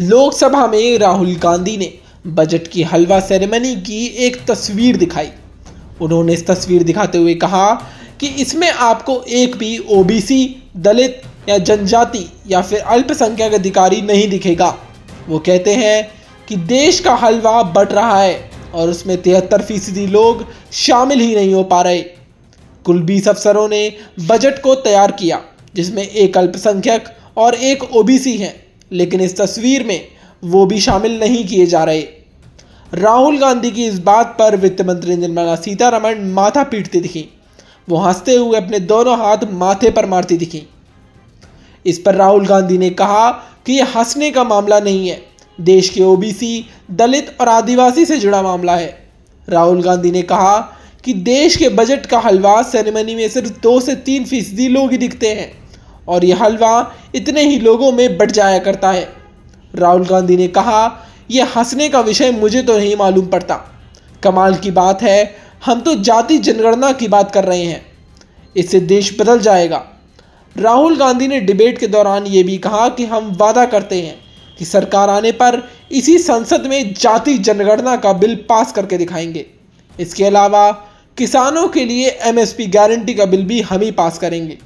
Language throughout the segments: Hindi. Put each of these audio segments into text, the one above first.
लोकसभा में राहुल गांधी ने बजट की हलवा सेरेमनी की एक तस्वीर दिखाई। उन्होंने इस तस्वीर दिखाते हुए कहा कि इसमें आपको एक भी ओबीसी दलित या जनजाति या फिर अल्पसंख्यक अधिकारी नहीं दिखेगा। वो कहते हैं कि देश का हलवा बट रहा है और उसमें तिहत्तर फ़ीसदी लोग शामिल ही नहीं हो पा रहे। कुल बीस अफसरों ने बजट को तैयार किया, जिसमें एक अल्पसंख्यक और एक ओबीसी हैं। लेकिन इस तस्वीर में वो भी शामिल नहीं किए जा रहे। राहुल गांधी की इस बात पर वित्त मंत्री निर्मला सीतारमण माथा पीटती दिखी। वो हँसते हुए अपने दोनों हाथ माथे पर मारती दिखी। इस पर राहुल गांधी ने कहा कि यह हंसने का मामला नहीं है। देश के ओबीसी दलित और आदिवासी से जुड़ा मामला है। राहुल गांधी ने कहा कि देश के बजट का हलवा सेरेमनी में सिर्फ़ दो से तीन फ़ीसदी लोग ही दिखते हैं। और यह हलवा इतने ही लोगों में बढ़ जाया करता है। राहुल गांधी ने कहा यह हंसने का विषय मुझे तो नहीं मालूम पड़ता। कमाल की बात है, हम तो जाति जनगणना की बात कर रहे हैं। इससे देश बदल जाएगा। राहुल गांधी ने डिबेट के दौरान ये भी कहा कि हम वादा करते हैं कि सरकार आने पर इसी संसद में जाति जनगणना का बिल पास करके दिखाएँगे। इसके अलावा किसानों के लिए एमएसपी गारंटी का बिल भी हम ही पास करेंगे।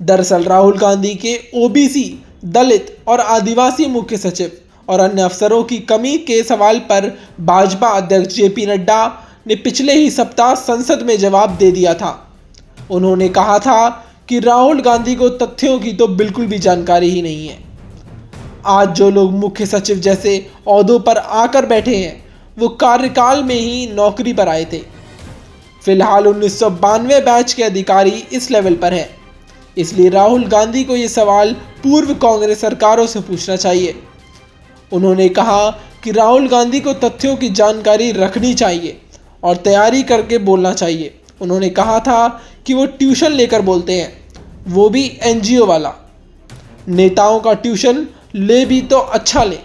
दरअसल राहुल गांधी के ओबीसी दलित और आदिवासी मुख्य सचिव और अन्य अफसरों की कमी के सवाल पर भाजपा अध्यक्ष जेपी नड्डा ने पिछले ही सप्ताह संसद में जवाब दे दिया था। उन्होंने कहा था कि राहुल गांधी को तथ्यों की तो बिल्कुल भी जानकारी ही नहीं है। आज जो लोग मुख्य सचिव जैसे अहदों पर आकर बैठे हैं, वो कार्यकाल में ही नौकरी पर आए थे। फ़िलहाल उन्नीस सौ बानवे बैच के अधिकारी इस लेवल पर हैं। इसलिए राहुल गांधी को ये सवाल पूर्व कांग्रेस सरकारों से पूछना चाहिए। उन्होंने कहा कि राहुल गांधी को तथ्यों की जानकारी रखनी चाहिए और तैयारी करके बोलना चाहिए। उन्होंने कहा था कि वो ट्यूशन लेकर बोलते हैं। वो भी एनजीओ वाला। नेताओं का ट्यूशन ले भी तो अच्छा ले।